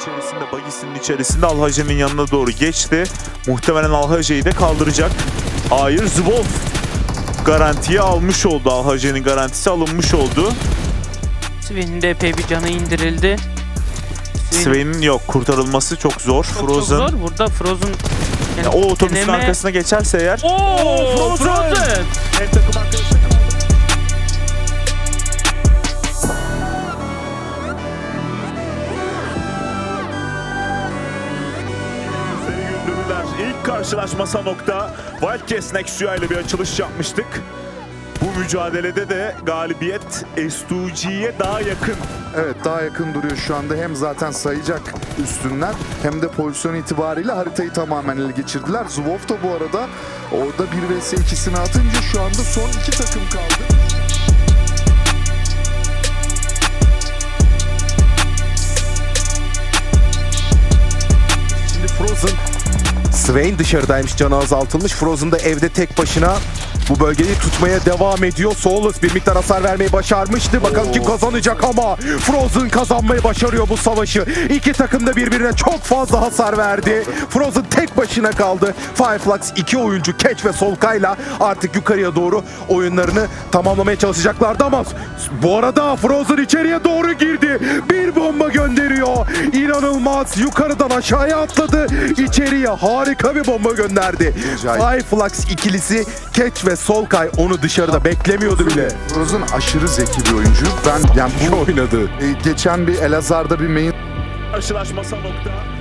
içerisinde, bagisinin içerisinde Alhace'nin yanına doğru geçti. Muhtemelen Alhace'yi de kaldıracak. Hayır, Zvolf garantiye almış oldu. Alhace'nin garantisi alınmış oldu. Sven'in de epey bir canı indirildi. Sven Sven'in yok, kurtarılması çok zor. çok, çok Frozen. zor. Burada Frozen Ya, o otobüsün deneme- arkasına geçerse eğer Oo, Frozen! Frozen! her takım İlk karşılaşma nokta Wildcats Nexia ile bir açılış yapmıştık. Bu mücadelede de galibiyet S2G'ye daha yakın. Evet daha yakın duruyor şu anda. Hem zaten sayacak üstünler hem de pozisyon itibariyle haritayı tamamen ele geçirdiler. Zubov da bu arada orada 1 vs 2'sini atınca şu anda son iki takım kaldı. Şimdi Frozen Swain dışarıdaymış canı azaltılmış. Frozen da evde tek başına bu bölgeyi tutmaya devam ediyor. Solus bir miktar hasar vermeyi başarmıştı. Bakalım kim kazanacak ama Frozen kazanmayı başarıyor bu savaşı. İki takım da birbirine çok fazla hasar verdi. Frozen tek başına kaldı. Fireflux iki oyuncu Catch ve Solkay'la artık yukarıya doğru oyunlarını tamamlamaya çalışacaklardı ama bu arada Frozen içeriye doğru girdi. Bir bomba gönderiyor. İnanılmaz. Yukarıdan aşağıya atladı. İçeriye harika bir bomba gönderdi. Fireflux ikilisi Catch ve Solkay onu dışarıda beklemiyordu bile. Frozen aşırı zeki bir oyuncu. Ben yani bu oynadı. e, geçen bir Elazığ'da bir main Karşılaşma nokta